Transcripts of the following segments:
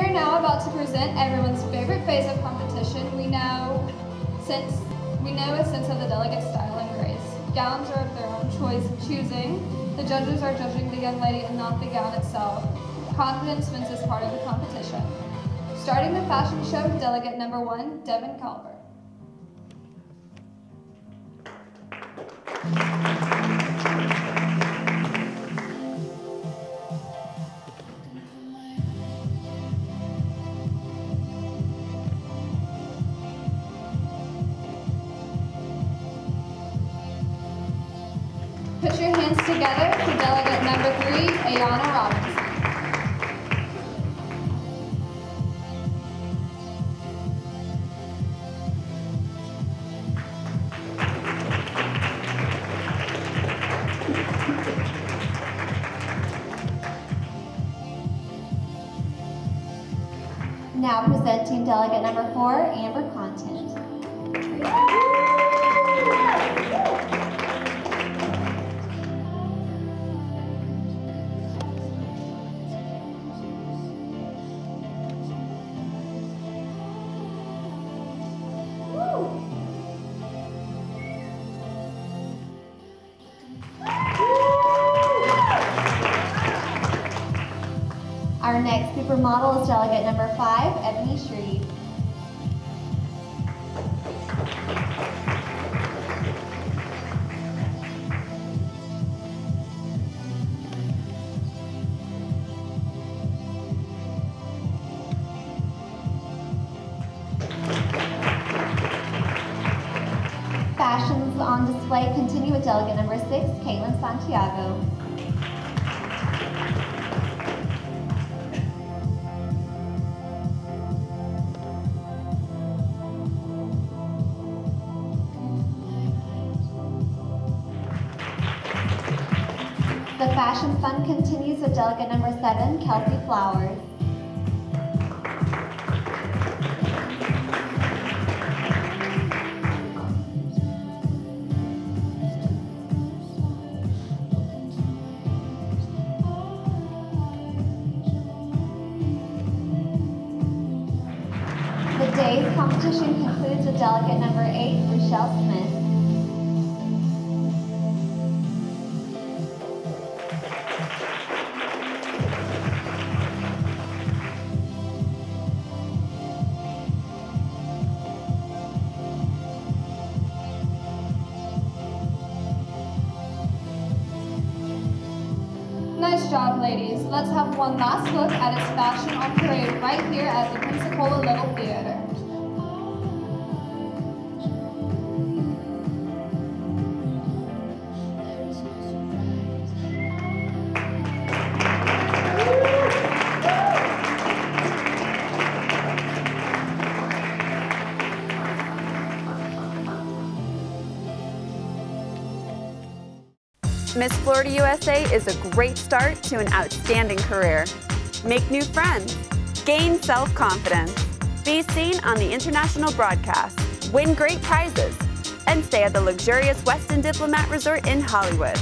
are now about to present everyone's favorite phase of competition. We know since we know a sense of the delegate's style and grace. Gowns are of their own choice choosing. The judges are judging the young lady and not the gown itself. Confidence wins as part of the competition. Starting the fashion show, delegate number one, Devin Calvert. Put your hands together for delegate number three, Ayana Robinson. Now presenting delegate number four, Amber Content. Our next supermodel is delegate number five, Ebony Shreve. Fashions on display continue with delegate number six, Caitlin Santiago. The fashion fun continues with delegate number seven, Kelsey Flowers. The day's competition concludes with delegate number eight, Rochelle Smith. Nice job, ladies. Let's have one last look at its fashion on parade right here at the Pensacola Little Theater. Miss Florida USA is a great start to an outstanding career. Make new friends, gain self-confidence, be seen on the international broadcast, win great prizes, and stay at the luxurious Westin Diplomat Resort in Hollywood.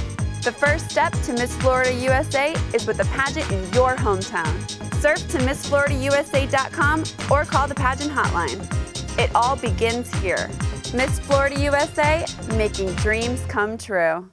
The first step to Miss Florida USA is with a pageant in your hometown. Surf to MissFloridaUSA.com or call the pageant hotline. It all begins here. Miss Florida USA, making dreams come true.